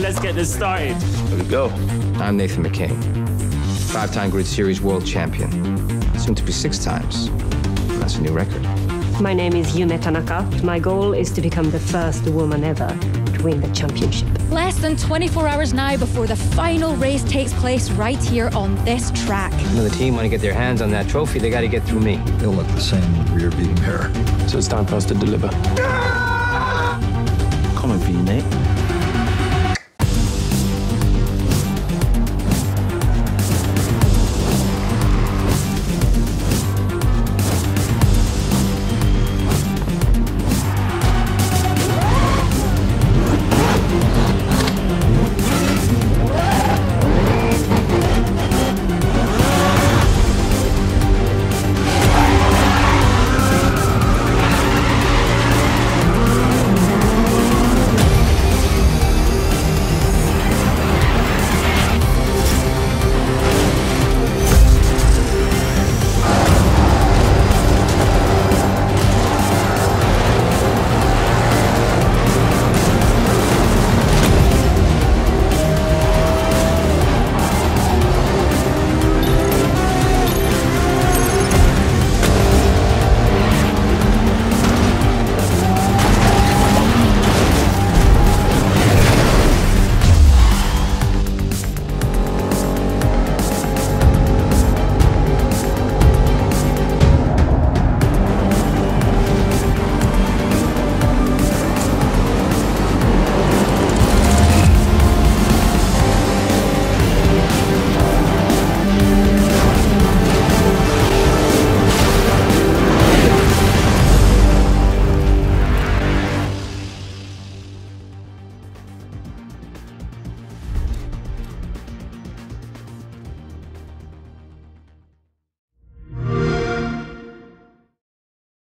Let's get this started. Here we go. I'm Nathan McKane, five time Grid Series world champion, soon to be six times. That's a new record. My name is Yume Tanaka. My goal is to become the first woman ever to win the championship. Less than 24 hours now before the final race takes place right here on this track. When the team want to get their hands on that trophy, they got to get through me. They'll look the same with rear beating mirror. So it's time for us to deliver. Coming for you, Nate.